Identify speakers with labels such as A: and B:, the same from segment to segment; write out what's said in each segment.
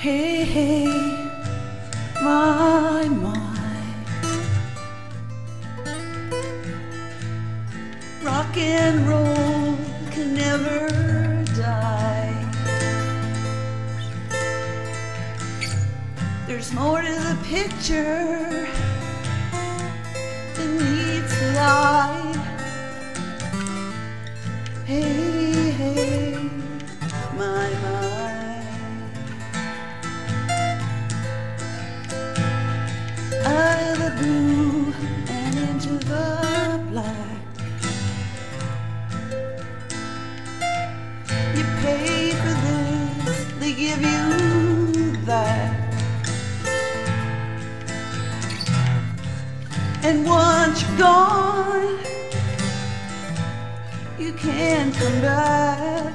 A: Hey, hey, my, my. Rock and roll can never die. There's more to the picture than meets the eye. Hey, And into the black. You pay for this, they give you that. And once you're gone, you can't come back.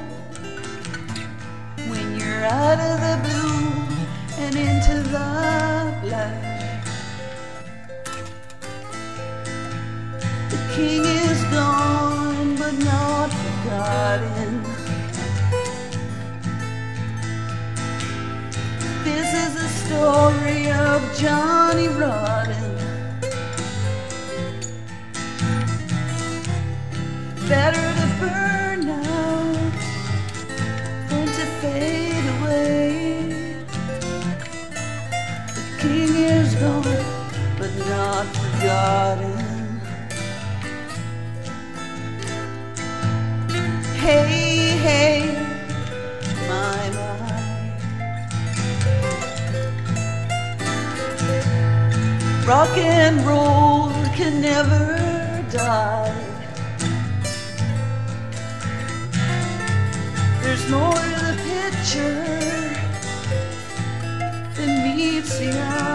A: When you're out of the blue and into the king is gone, but not forgotten. This is the story of Johnny Rotten. Better to burn out than to fade away. The king is gone, but not forgotten. Hey, hey, my, my. Rock and roll can never die. There's more to the picture than meets the eye.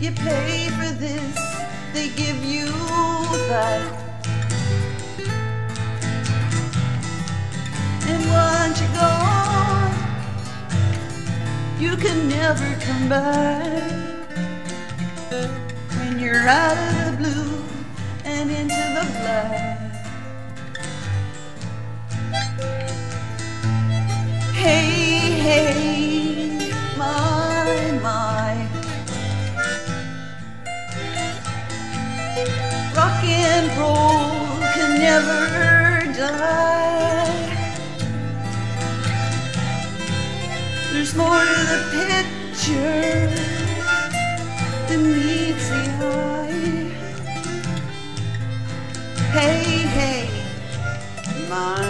A: You pay for this, they give you that. And once you're gone, you can never come back. When you're out of the blue and into the black. And roll can never die. There's more to the picture than meets the eye. Hey, hey, my.